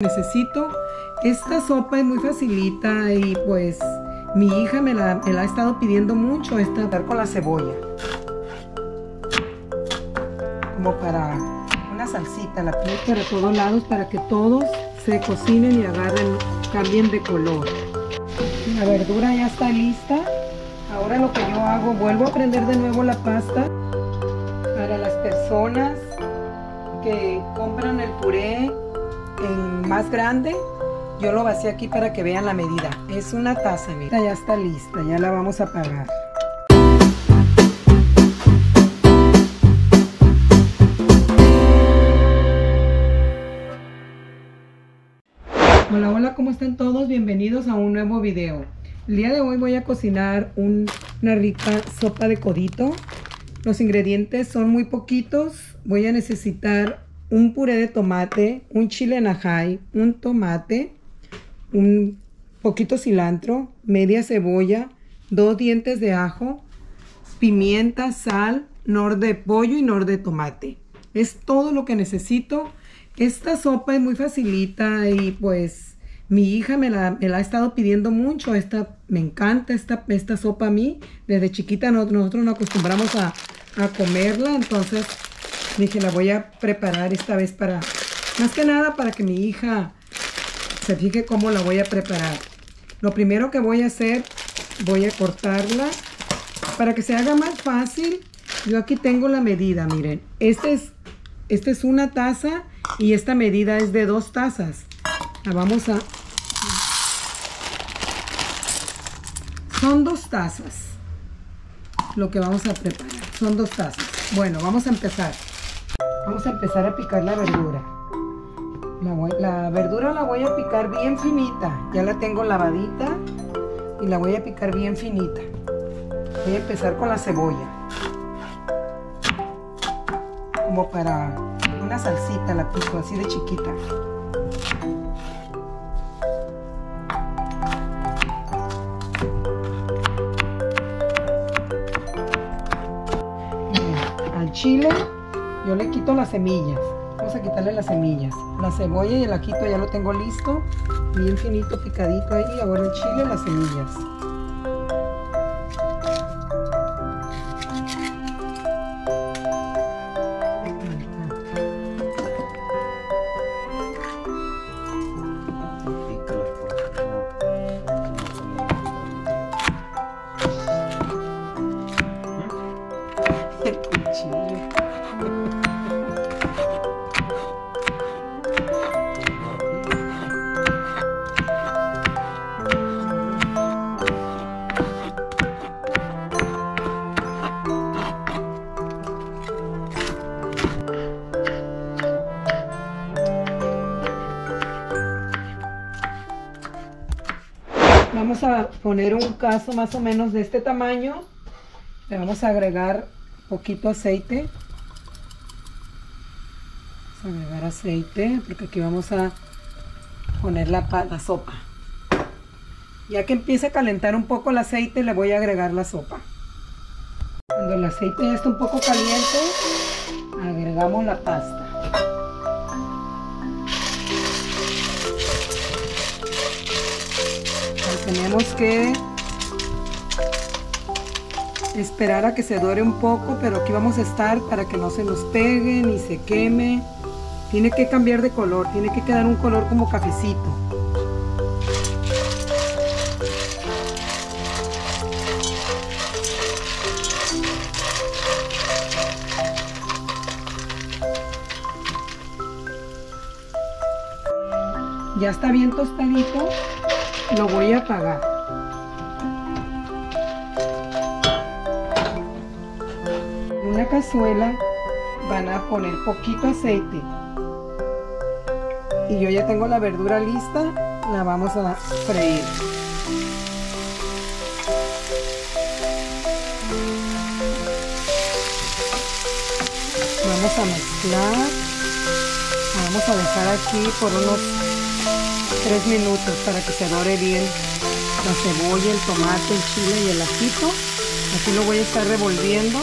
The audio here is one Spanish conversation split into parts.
Necesito, esta sopa es muy facilita y pues mi hija me la, me la ha estado pidiendo mucho, esta con la cebolla. Como para una salsita, la piel para todos lados para que todos se cocinen y agarren, cambien de color. La verdura ya está lista. Ahora lo que yo hago, vuelvo a prender de nuevo la pasta para las personas que compran el puré en más grande, yo lo vacío aquí para que vean la medida. Es una taza, mira, ya está lista, ya la vamos a apagar. Hola, hola, ¿cómo están todos? Bienvenidos a un nuevo video. El día de hoy voy a cocinar una rica sopa de codito. Los ingredientes son muy poquitos. Voy a necesitar un puré de tomate, un chile najay, un tomate, un poquito cilantro, media cebolla, dos dientes de ajo, pimienta, sal, nor de pollo y nor de tomate. Es todo lo que necesito. Esta sopa es muy facilita y pues mi hija me la, ha estado pidiendo mucho. Esta, me encanta esta, esta sopa a mí. Desde chiquita nosotros nos acostumbramos a, a comerla, entonces Dije, la voy a preparar esta vez para, más que nada para que mi hija se fije cómo la voy a preparar. Lo primero que voy a hacer, voy a cortarla para que se haga más fácil. Yo aquí tengo la medida, miren. Este es, este es una taza y esta medida es de dos tazas. La vamos a... Son dos tazas lo que vamos a preparar. Son dos tazas. Bueno, vamos a empezar. Vamos a empezar a picar la verdura. La, verdura la voy a picar bien finita. Ya la tengo lavadita y la voy a picar bien finita. Voy a empezar con la cebolla. Como para una salsita la pico así de chiquita. al chile yo le quito las semillas. Vamos a quitarle las semillas. La cebolla y el ajito ya lo tengo listo. Bien finito, picadito ahí. Ahora el chile las semillas. Vamos a poner un caso más o menos de este tamaño. Le vamos a agregar poquito aceite. Vamos a agregar aceite porque aquí vamos a poner la, la sopa. Ya que empiece a calentar un poco el aceite, le voy a agregar la sopa. Cuando el aceite ya está un poco caliente, agregamos la pasta. Tenemos que esperar a que se dore un poco, pero aquí vamos a estar para que no se nos pegue ni se queme. Tiene que cambiar de color, tiene que quedar un color como cafecito. Ya está bien tostadito lo voy a apagar. En una cazuela van a poner poquito aceite. Y yo ya tengo la verdura lista, la vamos a freír. Vamos a mezclar. Vamos a dejar aquí por unos 3 minutos para que se dore bien la cebolla, el tomate, el chile y el ajito. Aquí lo voy a estar revolviendo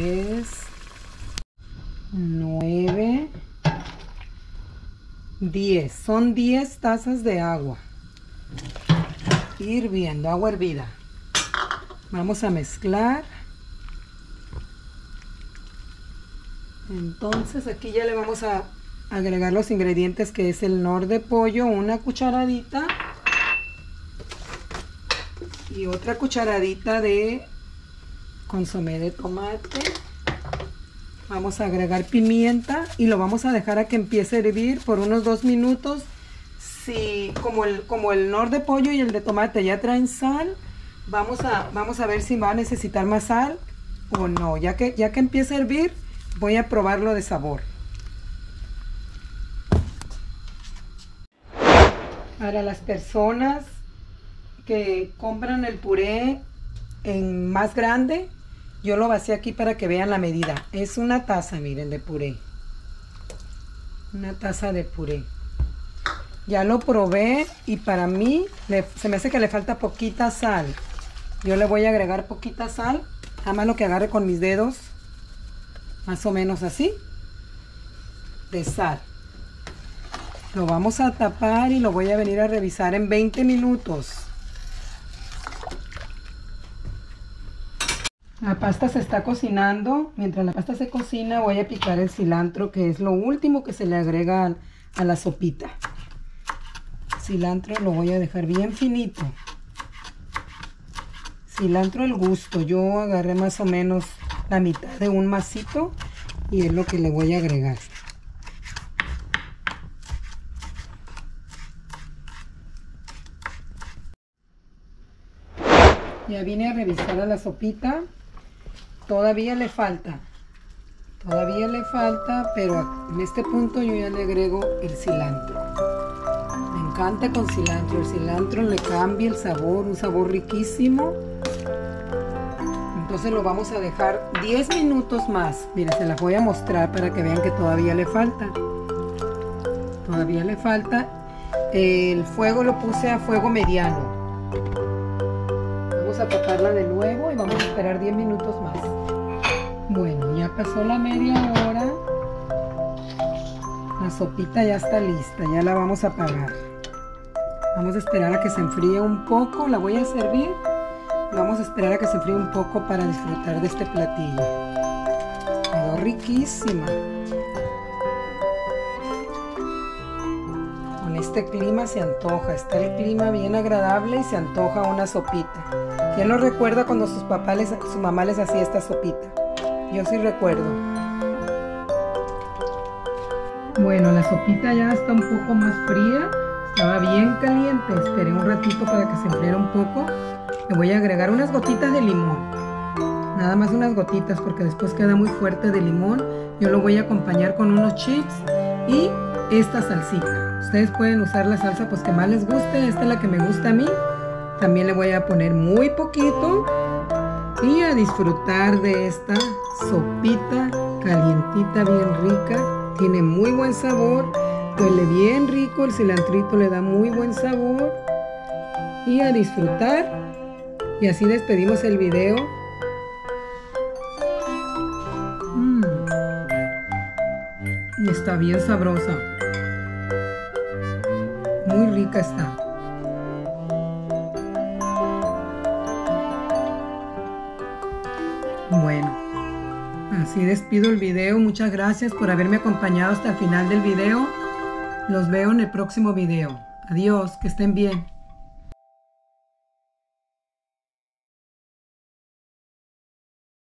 10, 9, 10. Son 10 tazas de agua. Hirviendo, agua hervida. Vamos a mezclar. Entonces aquí ya le vamos a agregar los ingredientes que es el nor de pollo, una cucharadita y otra cucharadita de consomé de tomate. Vamos a agregar pimienta y lo vamos a dejar a que empiece a hervir por unos dos minutos. Si como el, como el nor de pollo y el de tomate ya traen sal, vamos a, vamos a ver si va a necesitar más sal o no. Ya que, ya que empiece a hervir, voy a probarlo de sabor. Para las personas que compran el puré en más grande, yo lo vacié aquí para que vean la medida. Es una taza, miren, de puré. Una taza de puré. Ya lo probé y para mí se me hace que le falta poquita sal. Yo le voy a agregar poquita sal. Nada más lo que agarre con mis dedos. Más o menos así. De sal. Lo vamos a tapar y lo voy a venir a revisar en 20 minutos. La pasta se está cocinando. Mientras la pasta se cocina voy a picar el cilantro que es lo último que se le agrega a la sopita. Cilantro lo voy a dejar bien finito. Cilantro al gusto. Yo agarré más o menos la mitad de un masito y es lo que le voy a agregar. Ya vine a revisar a la sopita todavía le falta. Todavía le falta, pero en este punto yo ya le agrego el cilantro. Me encanta con cilantro. El cilantro le cambia el sabor, un sabor riquísimo. Entonces lo vamos a dejar 10 minutos más. Miren, se las voy a mostrar para que vean que todavía le falta. Todavía le falta. El fuego lo puse a fuego mediano. Vamos a taparla de nuevo y vamos a esperar 10 minutos más. Bueno, ya pasó la media hora. La sopita ya está lista, ya la vamos a apagar. Vamos a esperar a que se enfríe un poco, la voy a servir. Vamos a esperar a que se enfríe un poco para disfrutar de este platillo. Quedó riquísima. Con este clima se antoja, está el clima bien agradable y se antoja una sopita. ¿Quién lo recuerda cuando sus papás su mamá les hacía esta sopita? Yo sí recuerdo. Bueno, la sopita ya está un poco más fría. Estaba bien caliente. Esperé un ratito para que se enfriara un poco. Le voy a agregar unas gotitas de limón. Nada más unas gotitas porque después queda muy fuerte de limón. Yo lo voy a acompañar con unos chips y esta salsita. Ustedes pueden usar la salsa pues que más les guste. Esta es la que me gusta a mí. También le voy a poner muy poquito y a disfrutar de esta sopita calientita bien rica. Tiene muy buen sabor, huele bien rico, el cilantrito le da muy buen sabor. Y a disfrutar. Y así despedimos el video. Mm. Está bien sabrosa. Muy rica está. Bueno, así despido el video. Muchas gracias por haberme acompañado hasta el final del video. Los veo en el próximo video. Adiós, que estén bien.